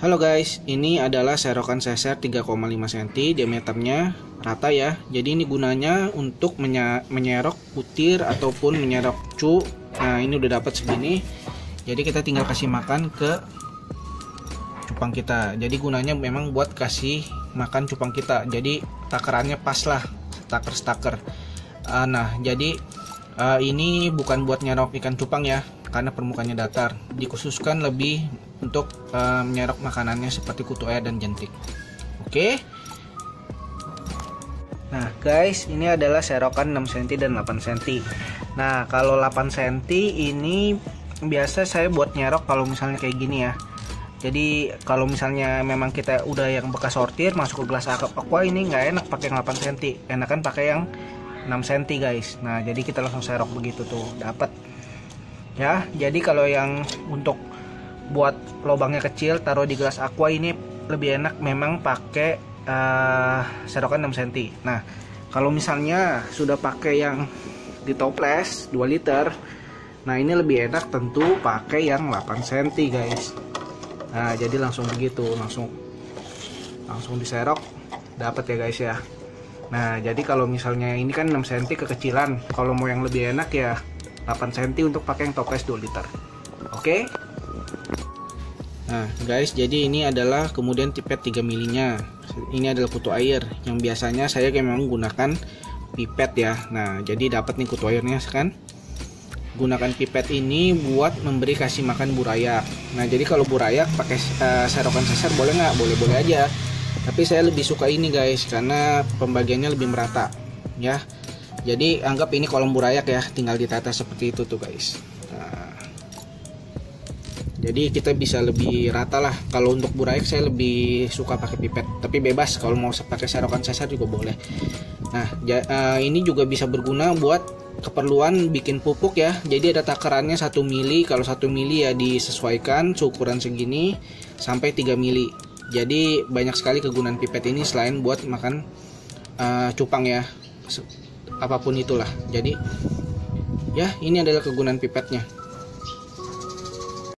Halo guys, ini adalah serokan seser 3,5 cm diameternya rata ya. Jadi ini gunanya untuk menyerok butir ataupun menyerok cu. Nah, ini udah dapat segini. Jadi kita tinggal kasih makan ke cupang kita. Jadi gunanya memang buat kasih makan cupang kita. Jadi takarannya pas lah, staker-staker. Uh, nah, jadi uh, ini bukan buat nyerok ikan cupang ya, karena permukaannya datar. Dikhususkan lebih untuk uh, menyerok makanannya seperti kutu air dan jentik. Oke. Nah, guys, ini adalah serokan 6 cm dan 8 cm. Nah, kalau 8 cm ini biasa saya buat nyerok kalau misalnya kayak gini ya. Jadi kalau misalnya memang kita udah yang bekas sortir masuk ke gelas aqua ini nggak enak pakai yang 8 cm. Enakan pakai yang 6 cm, guys. Nah, jadi kita langsung serok begitu tuh, dapat. Ya, jadi kalau yang untuk buat lubangnya kecil taruh di gelas aqua ini lebih enak memang pakai uh, serokan 6 cm nah kalau misalnya sudah pakai yang di toples 2 liter nah ini lebih enak tentu pakai yang 8 cm guys. Nah jadi langsung begitu langsung langsung diserok dapat ya guys ya. Nah jadi kalau misalnya ini kan 6 cm kekecilan kalau mau yang lebih enak ya 8 cm untuk pakai yang toples 2 liter. Oke? okay? Nah guys jadi ini adalah kemudian pipet 3 milinya. Ini adalah kutu air Yang biasanya saya memang menggunakan pipet ya. Nah jadi dapat nih kutu airnya kan? Gunakan pipet ini buat memberi kasih makan burayak. Nah jadi kalau burayak pakai uh, serokan seser boleh nggak? Boleh-boleh aja. Tapi saya lebih suka ini guys Karena pembagiannya lebih merata Ya. Jadi anggap ini kolom burayak ya Tinggal ditata seperti itu tuh guys jadi kita bisa lebih rata lah. Kalau untuk buraik saya lebih suka pakai pipet. Tapi bebas kalau mau pakai serokan sesar juga boleh. Nah uh, ini juga bisa berguna buat keperluan bikin pupuk ya. Jadi ada takarannya 1 mili. Kalau 1 mili ya disesuaikan ukuran segini sampai 3 mili. Jadi banyak sekali kegunaan pipet ini selain buat makan uh, cupang ya. Apa pun itulah. Jadi ya ini adalah kegunaan pipetnya